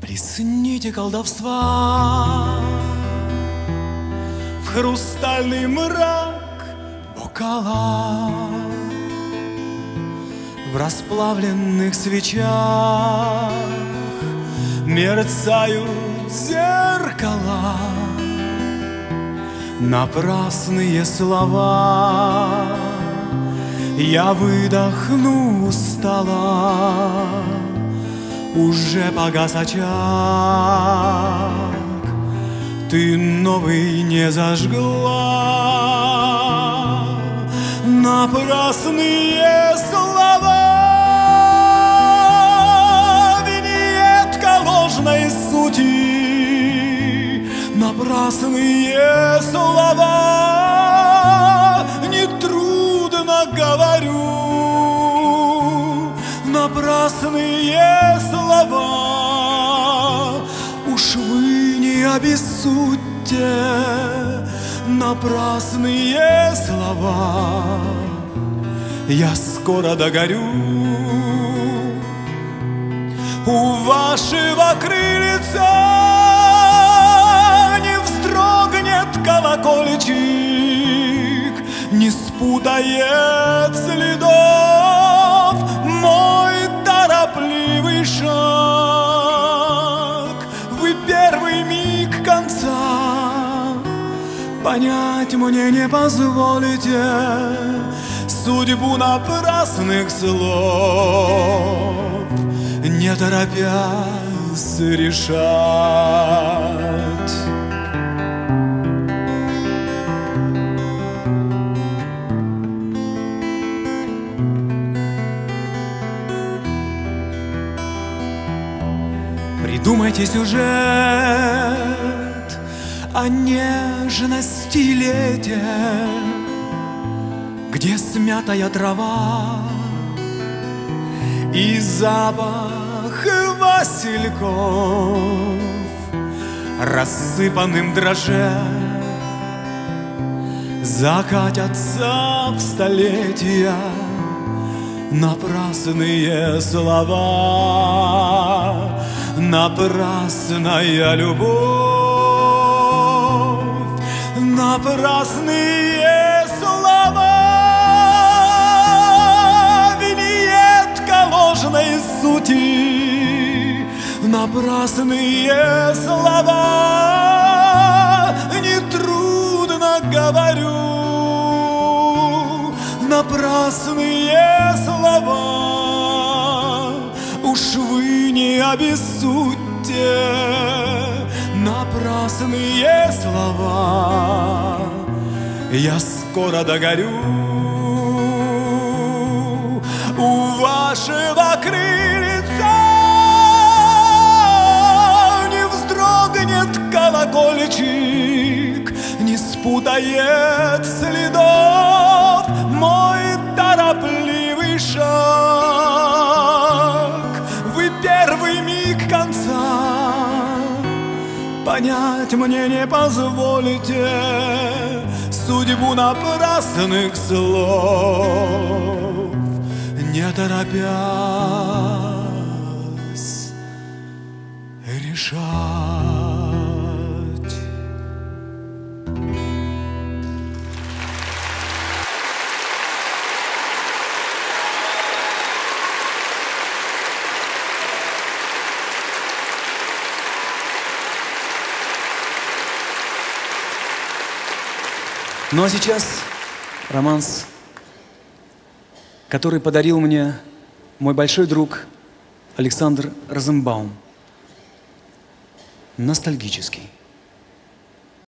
Плесните колдовства. В хрустальный мрак бокала. В расплавленных свечах Мерцают зеркала. Напрасные слова. Я выдохну устала Уже погас очаг. Ты новый не зажгла. Напрасные слова. Виньетка ложной сути. Напрасные слова. Нетрудно говорю Напрасные слова. Уж вы не обессудьте Напрасные слова. Я скоро догорю У вашего крыльца мне не позволите Судьбу напрасных слов Не торопясь решать. Придумайте сюжет о нежности лете, Где смятая трава и запах васильков Рассыпанным дроже Закатятся в столетия Напрасные слова Напрасная любовь Напрасные слова. Виньетка ложной сути. Напрасные слова. Нетрудно говорю. Напрасные слова. Уж вы не обессудьте Напрасные слова. Я скоро догорю. У вашего крыльца Не вздрогнет колокольчик Не спутает Понять мне не позволите Судьбу напрасных слов. Не торопясь решать Ну а сейчас романс, который подарил мне мой большой друг Александр Розенбаум. Ностальгический.